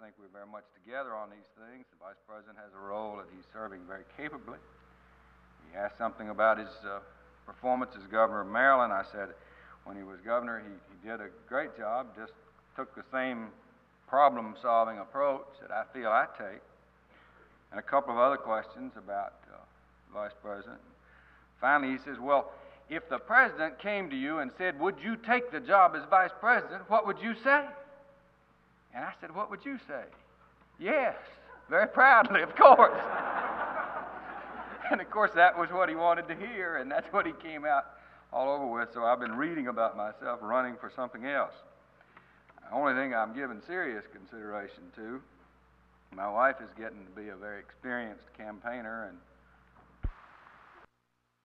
think we're very much together on these things. The Vice President has a role that he's serving very capably. He asked something about his uh, performance as governor of Maryland. I said, when he was governor, he, he did a great job, just took the same problem solving approach that I feel I take. And a couple of other questions about uh, Vice President. Finally, he says, Well, if the President came to you and said, Would you take the job as Vice President, what would you say? And I said, What would you say? Yes, very proudly, of course. and of course, that was what he wanted to hear, and that's what he came out all over with. So I've been reading about myself running for something else. The only thing I'm giving serious consideration to, my wife is getting to be a very experienced campaigner, and